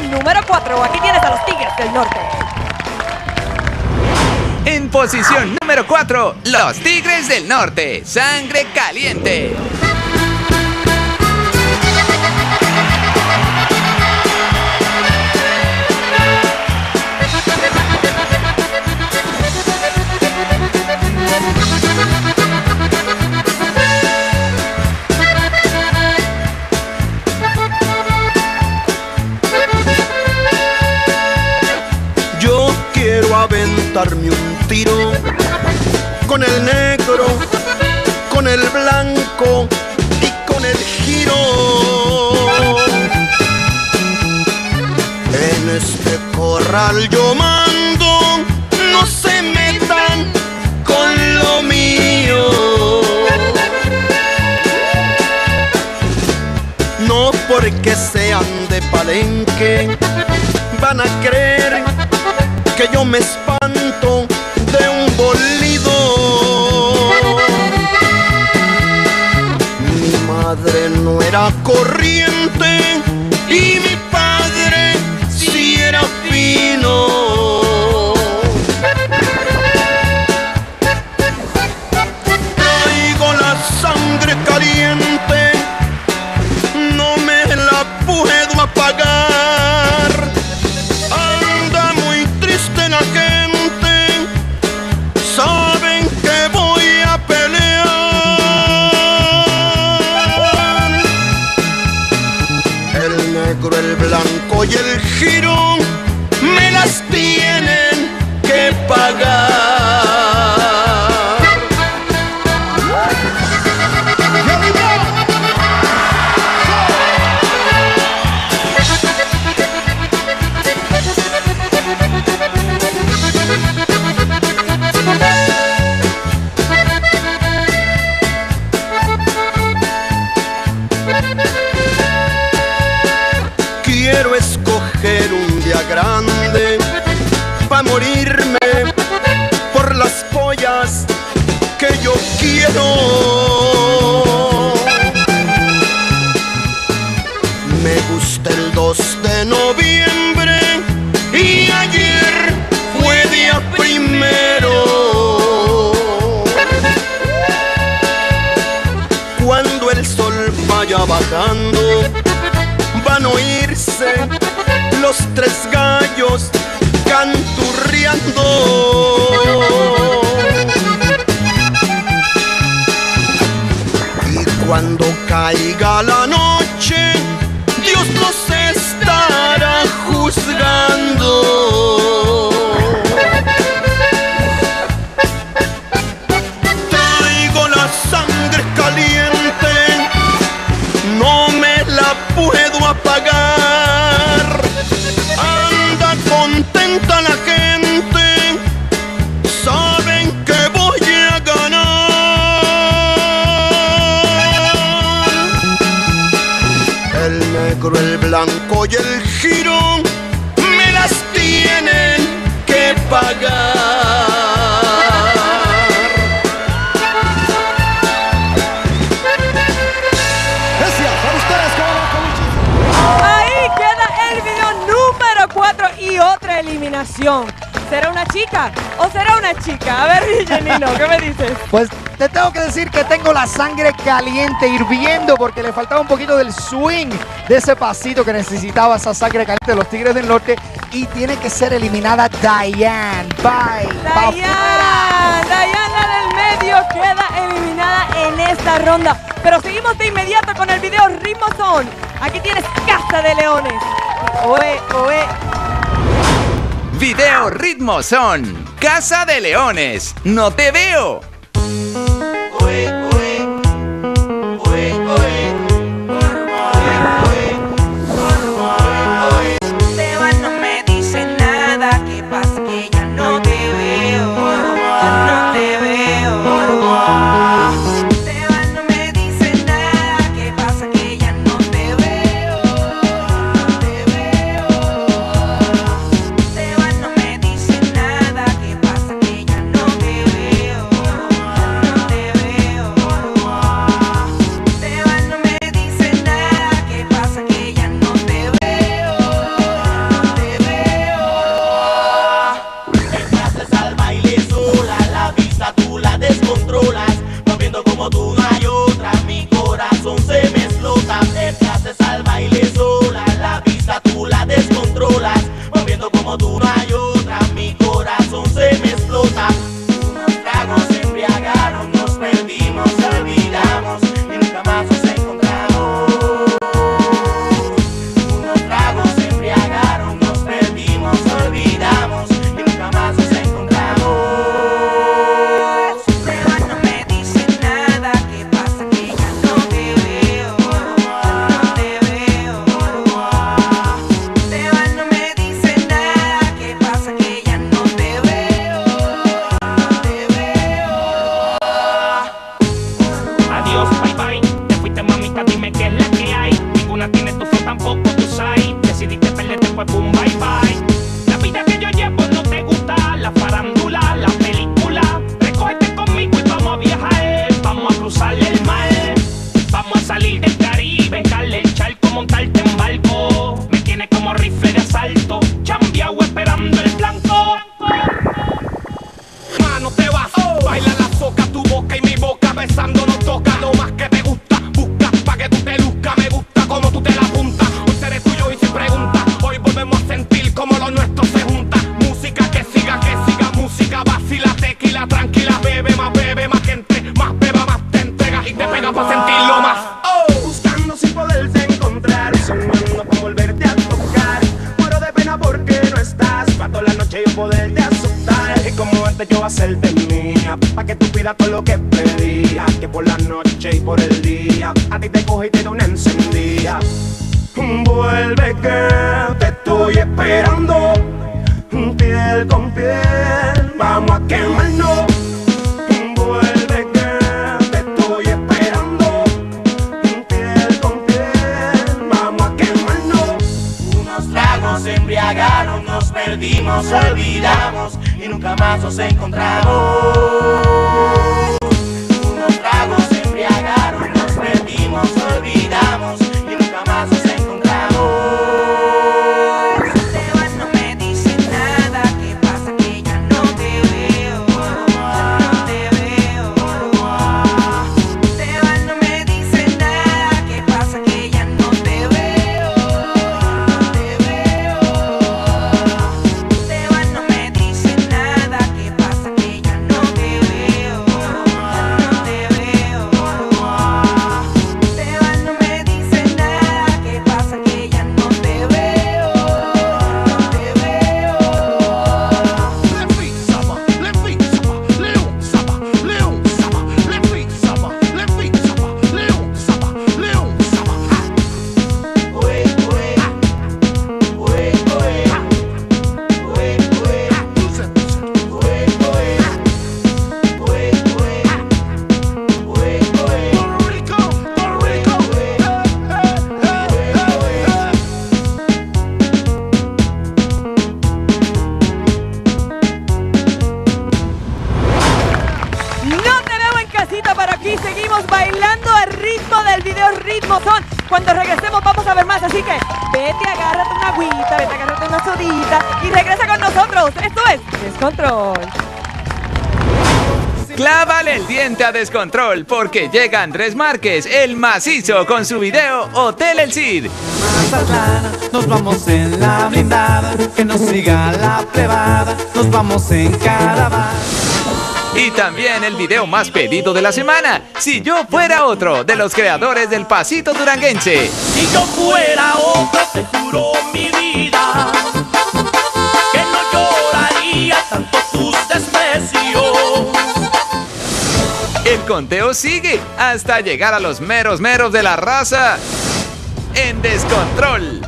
número 4, aquí tienes a los Tigres del Norte. En posición número 4, los Tigres del Norte, sangre caliente. Con el negro, con el blanco y con el giro. En este corral yo mando, no se metan con lo mío. No porque sean de palenque, van a creer que yo me espanto era corriente Quiero escoger un día grande para morirme por las pollas que yo quiero. Me gusta el 2 de noviembre y ayer fue día primero. Cuando el sol vaya bajando, los tres gallos canturreando. Y cuando caiga la negro, el blanco y el giro me las tienen que pagar. Ahí queda el video número 4 y otra eliminación. ¿Será una chica o será una chica? A ver, Janino, ¿qué me dices? Pues te tengo que decir que tengo la sangre caliente, hirviendo, porque le faltaba un poquito del swing de ese pasito que necesitaba esa sangre caliente de los Tigres del Norte. Y tiene que ser eliminada Diane. Bye. Pa' Dayana, Dayana del medio queda eliminada en esta ronda. Pero seguimos de inmediato con el video Ritmo Son. Aquí tienes Casa de Leones. Oe, oe. Video ritmo son Casa de Leones. No te veo. modo rayo yo poderte asustar. Y como antes yo hacerte mía. Pa' que tú pidas todo lo que pedía. Que por la noche y por el día A ti te cogí y te una encendida. Vuelve que te estoy esperando. Piel con piel Vamos a quemarnos. Nunca más casita, pero aquí seguimos bailando al ritmo del video Ritmo Son. Cuando regresemos vamos a ver más, así que vete, agárrate una agüita, vete, agárrate una sodita y regresa con nosotros. Esto es Descontrol. Clávale el diente a descontrol porque llega Andrés Márquez, el macizo, con su video Hotel El Cid. Mazatlán, nos vamos en la blindada, que nos siga la plebada, nos vamos en caravana. Y también el video más pedido de la semana, Si yo fuera otro, de los creadores del Pasito Duranguense. Si yo fuera otro, te juro mi vida que no lloraría tanto tus desprecios. El conteo sigue hasta llegar a los meros meros de la raza en descontrol.